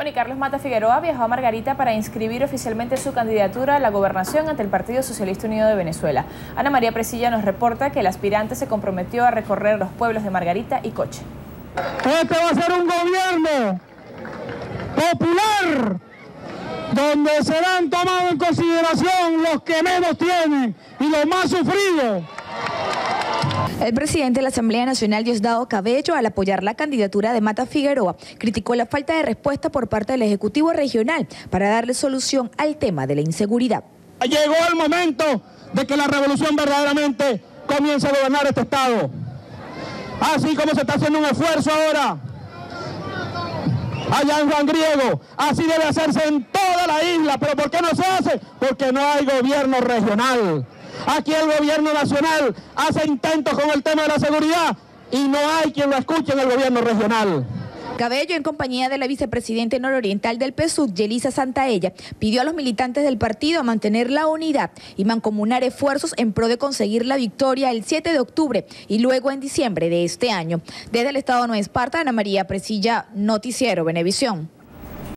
Bueno, y Carlos Mata Figueroa viajó a Margarita para inscribir oficialmente su candidatura a la gobernación ante el Partido Socialista Unido de Venezuela. Ana María Presilla nos reporta que el aspirante se comprometió a recorrer los pueblos de Margarita y Coche. Este va a ser un gobierno popular donde serán tomados en consideración los que menos tienen y los más sufridos. El presidente de la Asamblea Nacional, Diosdado Cabello, al apoyar la candidatura de Mata Figueroa, criticó la falta de respuesta por parte del Ejecutivo Regional para darle solución al tema de la inseguridad. Llegó el momento de que la revolución verdaderamente comience a gobernar este Estado. Así como se está haciendo un esfuerzo ahora allá en Juan Griego. Así debe hacerse en toda la isla. ¿Pero por qué no se hace? Porque no hay gobierno regional. Aquí el gobierno nacional hace intentos con el tema de la seguridad y no hay quien lo escuche en el gobierno regional. Cabello, en compañía de la vicepresidenta nororiental del PSUV, Yelisa Santaella, pidió a los militantes del partido mantener la unidad y mancomunar esfuerzos en pro de conseguir la victoria el 7 de octubre y luego en diciembre de este año. Desde el Estado de Nueva Esparta, Ana María Presilla, Noticiero Venevisión.